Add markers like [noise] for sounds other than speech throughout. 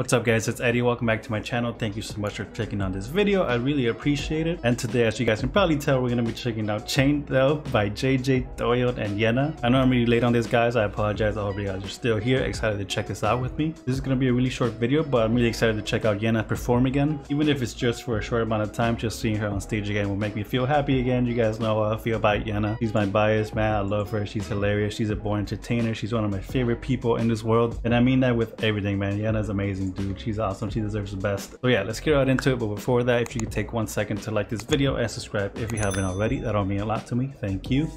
What's up guys, it's Eddy. Welcome back to my channel. Thank you so much for clicking on this video. I really appreciate it. And today, as you guys can probably tell, we're to be checking out Chained Up by JaeJae, Doyeon, and Yena. I know I'm really late on this guys. I apologize. I hope you guys are still here, excited to check this out with me. This is going to be a really short video, but I'm really excited to check out Yena perform again. Even if it's just for a short amount of time, just seeing her on stage again will make me feel happy again. You guys know how I feel about Yena. She's my bias, man. I love her. She's hilarious. She's a born entertainer. She's one of my favorite people in this world. And I mean that with everything, man. Yena's amazing, dude. She's awesome she deserves the best. So yeah, let's get right into it. But before that, if you could take one second to like this video and subscribe if you haven't already, that'll mean a lot to me. Thank you.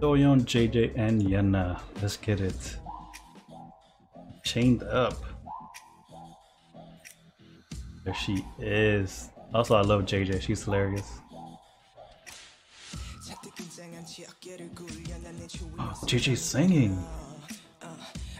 Doyeon, JaeJae, and Yena. Let's get it. Chained up. There she is. Also, I love JaeJae. She's hilarious. [gasps] Oh, JaeJae singing.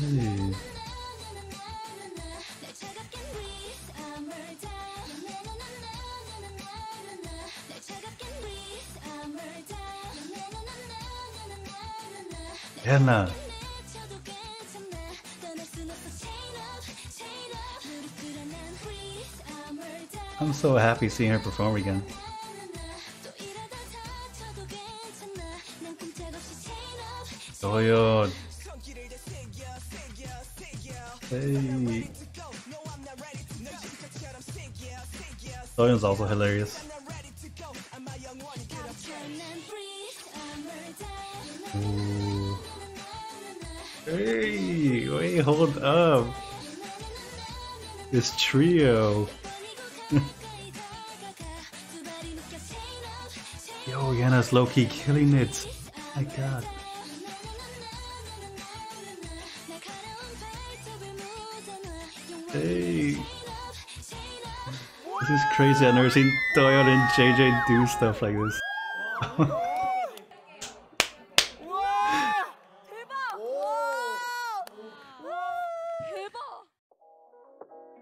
Hey. Anna. I'm so happy seeing her perform again. Doyeon. Hey. Doyeon's also hilarious. Ooh. Hey, wait, hold up. This trio. [laughs] Yo, Yena's low-key killing it. My god. Hey. This is crazy. I've never seen Doyeon and JaeJae do stuff like this. [laughs]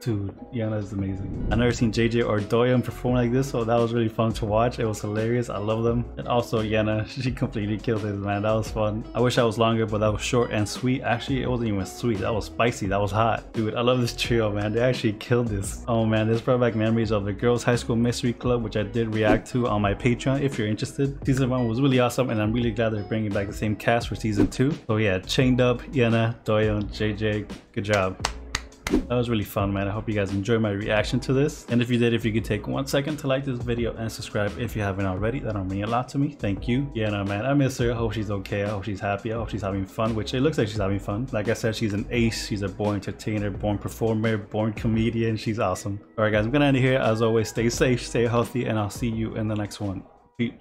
Dude, Yena is amazing. I've never seen JaeJae or Doyeon perform like this, so that was really fun to watch. It was hilarious. I love them. And also Yena, [laughs] she completely killed it, man. That was fun. I wish I was longer, but that was short and sweet. Actually, it wasn't even sweet. That was spicy. That was hot. Dude, I love this trio, man. They actually killed this. Oh man, this brought back memories of the Girls High School Mystery Club, which I did react to on my Patreon if you're interested. Season 1 was really awesome, and I'm really glad they're bringing back the same cast for Season 2. So yeah, Chained Up, Yena, Doyeon, JaeJae, good job. That was really fun, man. I hope you guys enjoyed my reaction to this. And if you did, if you could take one second to like this video and subscribe if you haven't already, that'll mean a lot to me. Thank you. Yeah, no, man. I miss her. I hope she's okay. I hope she's happy. I hope she's having fun, which it looks like she's having fun. Like I said, she's an ace. She's a born entertainer, born performer, born comedian. She's awesome. All right, guys, I'm going to end it here. As always, stay safe, stay healthy, and I'll see you in the next one. Peace.